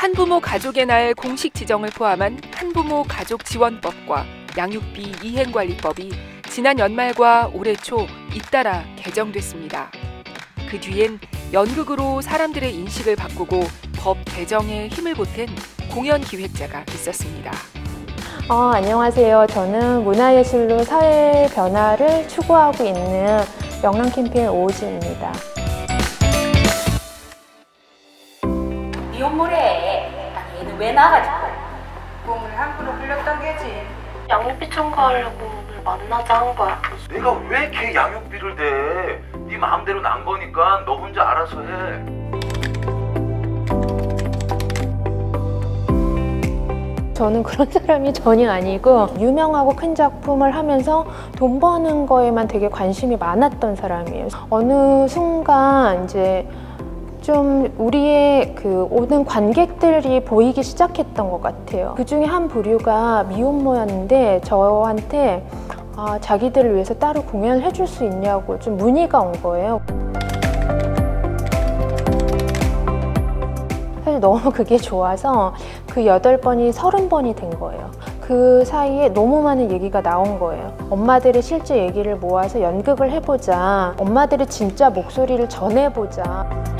한부모 가족의 날 공식 지정을 포함한 한부모 가족 지원법과 양육비 이행관리법이 지난 연말과 올해 초 잇따라 개정됐습니다. 그 뒤엔 연극으로 사람들의 인식을 바꾸고 법 개정에 힘을 보탠 공연 기획자가 있었습니다. 어, 안녕하세요. 저는 문화예술로 사회 변화를 추구하고 있는 명랑 캠페인 오지입니다. 미혼모래 아니 얘는 왜 나가지고 꿈을 함부로 흘렸던 게지. 양육비 청구하려고 오늘 만나자 한 거야. 내가 왜 걔 양육비를 대? 네 마음대로 난 거니까 너 혼자 알아서 해. 저는 그런 사람이 전혀 아니고 유명하고 큰 작품을 하면서 돈 버는 거에만 되게 관심이 많았던 사람이에요. 어느 순간 이제 좀 우리의 그 오는 관객들이 보이기 시작했던 것 같아요. 그 중에 한 부류가 미혼모였는데 저한테 아, 자기들을 위해서 따로 공연을 해줄 수 있냐고 좀 문의가 온 거예요. 사실 너무 그게 좋아서 그 여덟 번이 서른 번이 된 거예요. 그 사이에 너무 많은 얘기가 나온 거예요. 엄마들의 실제 얘기를 모아서 연극을 해보자. 엄마들의 진짜 목소리를 전해보자.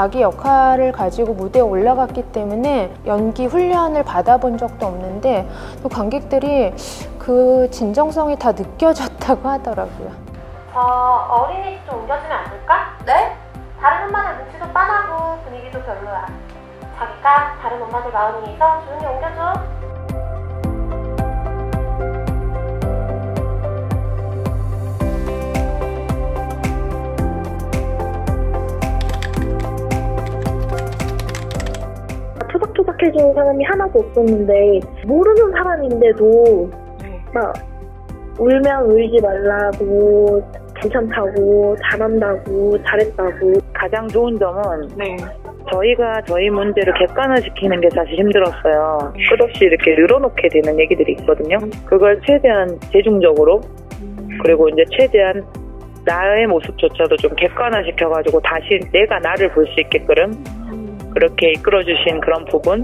자기 역할을 가지고 무대에 올라갔기 때문에 연기 훈련을 받아본 적도 없는데 또 관객들이 그 진정성이 다 느껴졌다고 하더라고요. 저 어린이집 좀 옮겨주면 안 될까? 네? 다른 엄마들 눈치도 빤하고 분위기도 별로야. 자기가 다른 엄마들 마음이 있어 조용히 옮겨줘. 투박투박해지는 사람이 하나도 없었는데 모르는 사람인데도 막 울면 울지 말라고 괜찮다고 잘한다고 잘했다고 가장 좋은 점은 네. 저희가 저희 문제를 객관화시키는 게 사실 힘들었어요. 끝없이 이렇게 늘어놓게 되는 얘기들이 있거든요. 그걸 최대한 대중적으로 그리고 이제 최대한 나의 모습조차도 좀 객관화시켜가지고 다시 내가 나를 볼 수 있게끔 그렇게 이끌어주신 그런 부분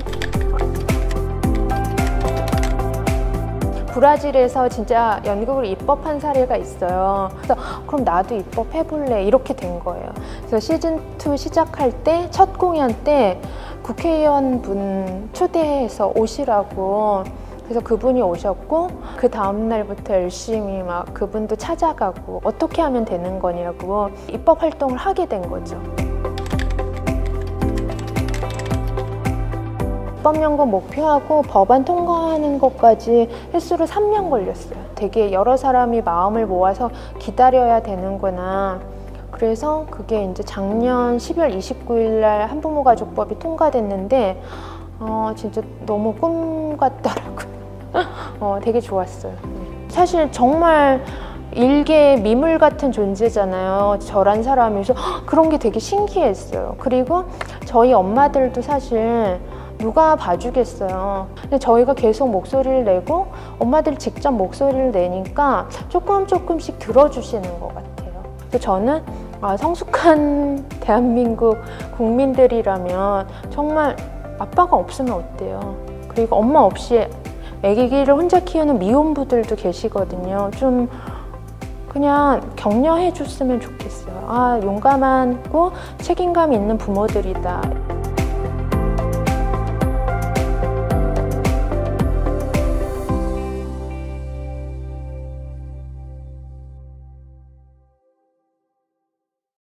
브라질에서 진짜 연극을 입법한 사례가 있어요. 그래서 그럼 나도 입법해볼래 이렇게 된 거예요. 그래서 시즌 2 시작할 때 첫 공연 때 국회의원 분 초대해서 오시라고 그래서 그분이 오셨고 그 다음 날부터 열심히 막 그분도 찾아가고 어떻게 하면 되는 거냐고 입법 활동을 하게 된 거죠. 입법연금 목표하고 법안 통과하는 것까지 횟수로 3년 걸렸어요. 되게 여러 사람이 마음을 모아서 기다려야 되는구나. 그래서 그게 이제 작년 12월 29일 날 한부모 가족법이 통과됐는데 어, 진짜 너무 꿈 같더라고요. 어, 되게 좋았어요. 사실 정말 일개 미물 같은 존재잖아요. 저란 사람이. 그래서 그런 게 되게 신기했어요. 그리고 저희 엄마들도 사실 누가 봐주겠어요. 근데 저희가 계속 목소리를 내고 엄마들이 직접 목소리를 내니까 조금 조금씩 들어주시는 것 같아요. 그래서 저는 아, 성숙한 대한민국 국민들이라면 정말 아빠가 없으면 어때요? 그리고 엄마 없이 아기를 혼자 키우는 미혼부들도 계시거든요. 좀 그냥 격려해 줬으면 좋겠어요. 아, 용감하고 책임감 있는 부모들이다.